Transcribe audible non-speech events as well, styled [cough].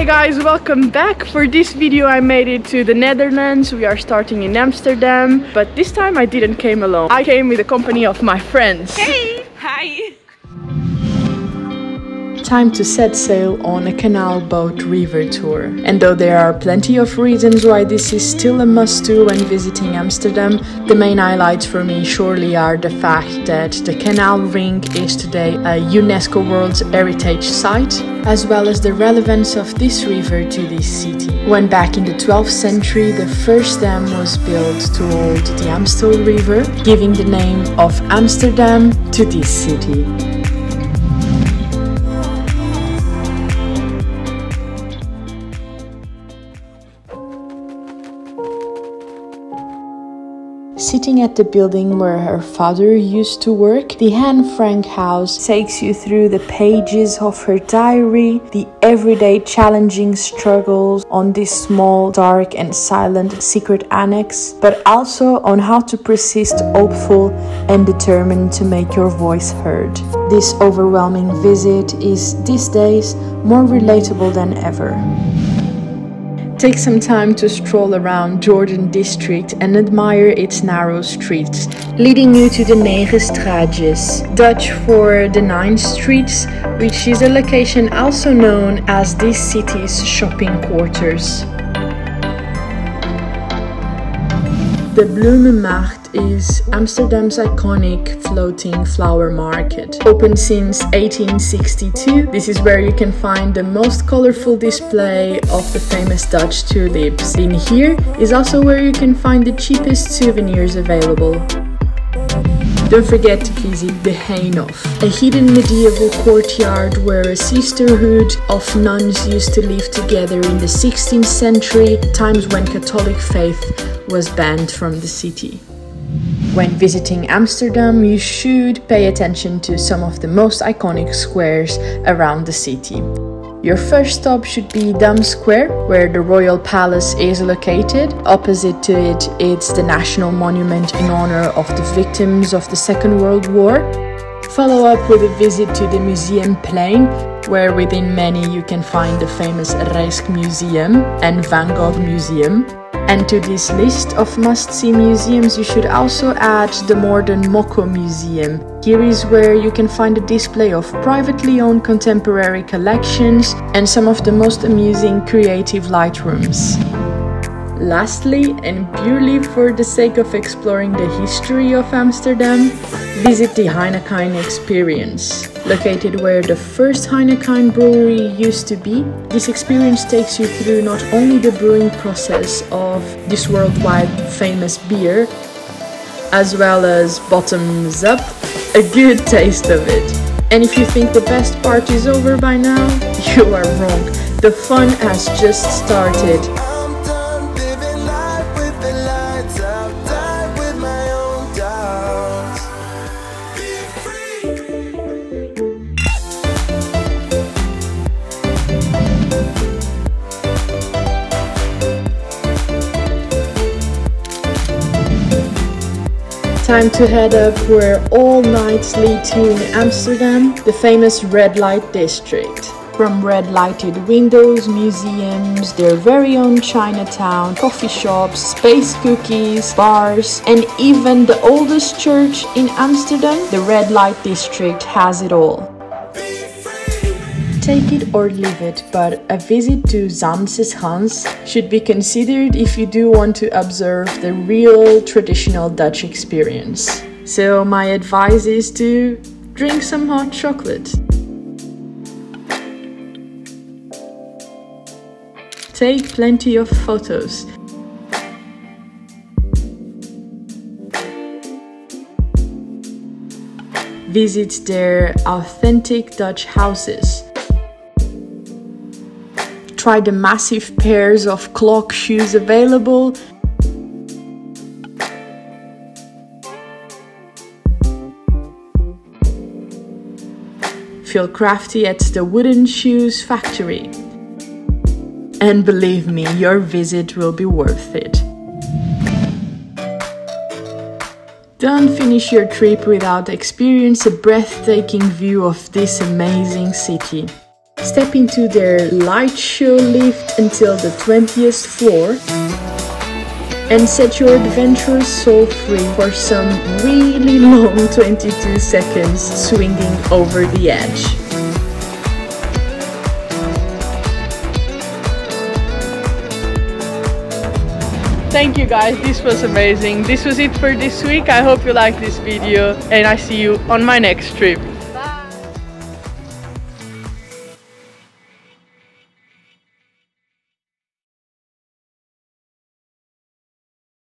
Hi guys, welcome back. For this video I made it to the Netherlands. We are starting in Amsterdam, but this time I didn't came alone. I came with the company of my friends. Hey! Hi! Time to set sail on a canal boat river tour. And though there are plenty of reasons why this is still a must do when visiting Amsterdam, the main highlights for me surely are the fact that the canal ring is today a UNESCO World Heritage Site, as well as the relevance of this river to this city. When back in the 12th century, the first dam was built to hold the Amstel River, giving the name of Amsterdam to this city. Sitting at the building where her father used to work, the Anne Frank house takes you through the pages of her diary, the everyday challenging struggles on this small, dark, and silent secret annex, but also on how to persist hopeful and determined to make your voice heard. This overwhelming visit is these days more relatable than ever. Take some time to stroll around Jordaan district and admire its narrow streets, leading you to the Negen Straatjes, Dutch for the Nine Streets, which is a location also known as this city's shopping quarters. The Bloemenmarkt is Amsterdam's iconic floating flower market. Open since 1862, this is where you can find the most colorful display of the famous Dutch tulips. In here is also where you can find the cheapest souvenirs available. Don't forget to visit the Begijnhof, a hidden medieval courtyard where a sisterhood of nuns used to live together in the 16th century, times when Catholic faith was banned from the city. When visiting Amsterdam, you should pay attention to some of the most iconic squares around the city. Your first stop should be Dam Square, where the Royal Palace is located. Opposite to it, it's the National Monument in honor of the victims of the Second World War. Follow up with a visit to the Museumplein, where within many you can find the famous Rijks Museum and Van Gogh Museum. And to this list of must-see museums you should also add the modern Moco Museum. Here is where you can find a display of privately owned contemporary collections and some of the most amusing creative light rooms. Lastly, and purely for the sake of exploring the history of Amsterdam, visit the Heineken Experience. Located where the first Heineken brewery used to be, this experience takes you through not only the brewing process of this worldwide famous beer, as well as bottoms up, a good taste of it. And if you think the best part is over by now, [laughs] you are wrong. The fun has just started. Time to head up where all nights lead to in Amsterdam, the famous red light district. From red lighted windows, museums, their very own Chinatown, coffee shops, space cookies, bars, and even the oldest church in Amsterdam, the red light district has it all. Take it or leave it, but a visit to Zaanse Schans should be considered if you do want to observe the real traditional Dutch experience. So, my advice is to drink some hot chocolate. Take plenty of photos. Visit their authentic Dutch houses try the massive pairs of clog shoes available. Feel crafty at the wooden shoes factory. And believe me, your visit will be worth it. Don't finish your trip without experience a breathtaking view of this amazing city. Step into their light show lift until the 20th floor and set your adventurous soul free for some really long [laughs] 22 seconds swinging over the edge. Thank you guys, this was amazing. This was it for this week. I hope you liked this video and I see you on my next trip.